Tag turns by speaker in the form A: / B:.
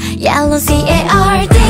A: Yellow C-A-R-D